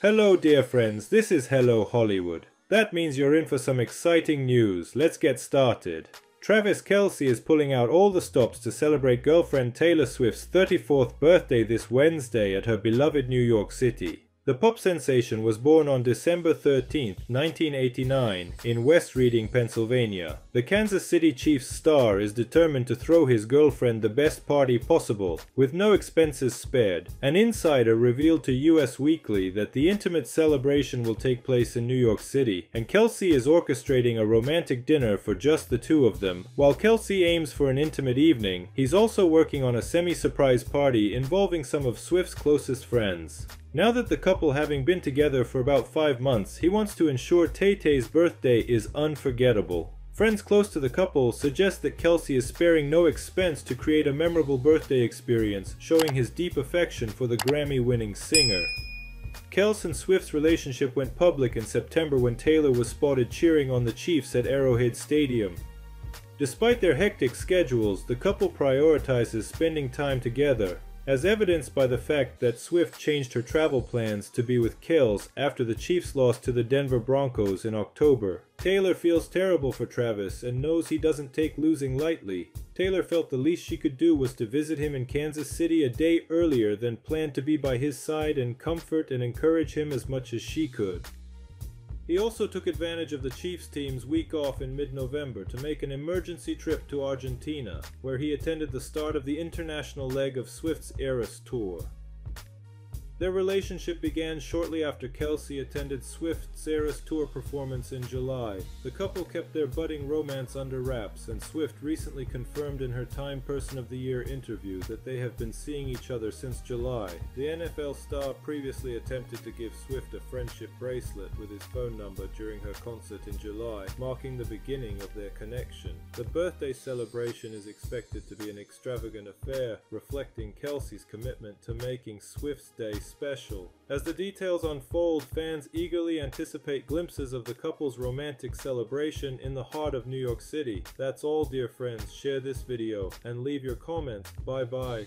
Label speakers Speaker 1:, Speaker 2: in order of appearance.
Speaker 1: Hello, dear friends, this is Hello Hollywood. That means you're in for some exciting news. Let's get started. Travis Kelce is pulling out all the stops to celebrate girlfriend Taylor Swift's 34th birthday this Wednesday at her beloved New York City. The pop sensation was born on December 13, 1989, in West Reading, Pennsylvania. The Kansas City Chiefs star is determined to throw his girlfriend the best party possible, with no expenses spared. An insider revealed to US Weekly that the intimate celebration will take place in New York City, and Kelce is orchestrating a romantic dinner for just the two of them. While Kelce aims for an intimate evening, he's also working on a semi-surprise party involving some of Swift's closest friends. Now that the couple having been together for about 5 months, he wants to ensure Tay-Tay's birthday is unforgettable. Friends close to the couple suggest that Kelce is sparing no expense to create a memorable birthday experience, showing his deep affection for the Grammy-winning singer. Kels and Swift's relationship went public in September when Taylor was spotted cheering on the Chiefs at Arrowhead Stadium. Despite their hectic schedules, the couple prioritizes spending time together, as evidenced by the fact that Swift changed her travel plans to be with Kels after the Chiefs lost to the Denver Broncos in October. Taylor feels terrible for Travis and knows he doesn't take losing lightly. Taylor felt the least she could do was to visit him in Kansas City a day earlier than planned to be by his side and comfort and encourage him as much as she could. He also took advantage of the Chiefs team's week off in mid-November to make an emergency trip to Argentina, where he attended the start of the international leg of Swift's Eras Tour. Their relationship began shortly after Kelce attended Swift's Eras Tour performance in July. The couple kept their budding romance under wraps, and Swift recently confirmed in her Time Person of the Year interview that they have been seeing each other since July. The NFL star previously attempted to give Swift a friendship bracelet with his phone number during her concert in July, marking the beginning of their connection. The birthday celebration is expected to be an extravagant affair, reflecting Kelce's commitment to making Swift's day special. As the details unfold, fans eagerly anticipate glimpses of the couple's romantic celebration in the heart of New York City. That's all dear friends, share this video and leave your comments. Bye bye.